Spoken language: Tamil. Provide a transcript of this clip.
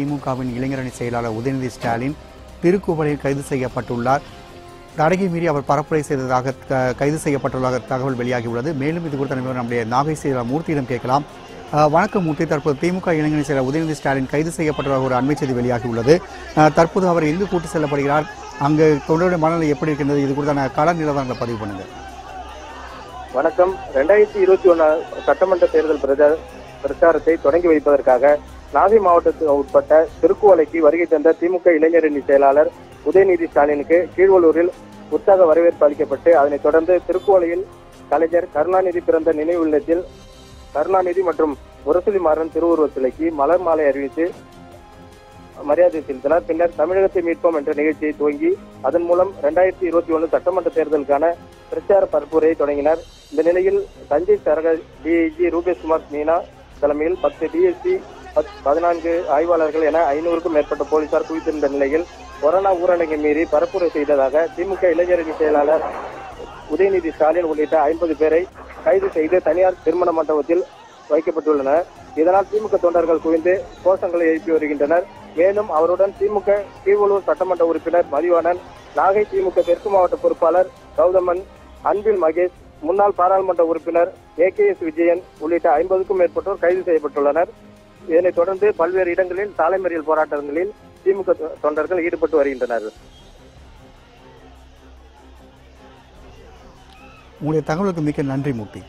திமுகவின் இளைஞரணி செயலாளர் உதயநிதி ஸ்டாலின் திருக்குவளையில் கைது செய்யப்பட்டுள்ளார். தடையை மீறி அவர் பரப்புரை செய்ததாக கைது செய்யப்பட்டுள்ளதாக தகவல் வெளியாகியுள்ளது. மேலும் இது குறித்த விவரம் நம்முடைய நாகை செயலாளர் மூர்த்தியிடம் கேட்கலாம். வணக்கம் மூர்த்தி. தற்போது திமுக இளைஞரணி செயலர் உதயநிதி ஸ்டாலின் கைது செய்யப்பட்டுள்ள ஒரு அண்மை செய்தி வெளியாகியுள்ளது. தற்போது அவர் எங்கு கூட்டு செல்லப்படுகிறார்? அங்கு தொண்டருடைய மனநிலை எப்படி இருக்கின்றது? இது குறித்தான கள நிலவரங்களை பதிவு பண்ணுங்க. வணக்கம். ரெண்டாயிரத்தி இருபத்தி ஒன்னு சட்டமன்ற தேர்தல் பிரச்சாரத்தை தொடங்கி வைப்பதற்காக நாகை மாவட்டத்துக்கு உட்பட்ட திருக்குவலைக்கு வருகை தந்த திமுக இளைஞரணி செயலாளர் உதயநிதி ஸ்டாலினுக்கு கீழ்வலூரில் உற்சாக வரவேற்பு அளிக்கப்பட்டு அதனைத் தொடர்ந்து திருக்குவலையில் கலைஞர் கருணாநிதி பிறந்த நினைவு இல்லத்தில் கருணாநிதி மற்றும் முரசொலி மாறன் திருவுருவச் சிலைக்கு மலர் மாலை அறிவித்து மரியாதை செலுத்தினார். பின்னர் தமிழகத்தை மீட்போம் என்ற நிகழ்ச்சியை துவங்கி அதன் மூலம் இரண்டாயிரத்தி இருபத்தி ஒன்று சட்டமன்ற தேர்தலுக்கான பிரச்சார பரப்புரையை தொடங்கினார். இந்த நிலையில் தஞ்சை சரக டிஐஜி ரூபேஷ்குமார் மீனா தலைமையில் பத்து டிஎஸ்சி பதினான்கு ஆய்வாளர்கள் என ஐநூறுக்கும் மேற்பட்ட போலீசார் குவித்திருந்த நிலையில் கொரோனா ஊரடங்கை மீறி பரப்புரை செய்ததாக திமுக இளைஞரணி செயலாளர் உதயநிதி ஸ்டாலின் உள்ளிட்ட ஐம்பது பேரை கைது செய்து தனியார் திருமண மண்டபத்தில் வைக்கப்பட்டுள்ளனர். இதனால் திமுக தொண்டர்கள் குவிந்து கோஷங்களை எழுப்பி வருகின்றனர். மேலும் அவருடன் திமுக கீவலூர் சட்டமன்ற உறுப்பினர் மதிவாணன் நாகை திமுக தெற்கு மாவட்ட பொறுப்பாளர் கௌதமன் அன்பில் மகேஷ் முன்னாள் பாராளுமன்ற உறுப்பினர் ஏ கே எஸ் விஜயன் உள்ளிட்ட ஐம்பதுக்கும் மேற்பட்டோர் கைது செய்யப்பட்டுள்ளனர். இதனைத் தொடர்ந்து பல்வேறு இடங்களில் சாலை மறியல் போராட்டங்களில் திமுக தொண்டர்கள் ஈடுபட்டு வருகின்றனர். உங்களுடைய தகவலுக்கு மிக்க நன்றி மூர்த்தி.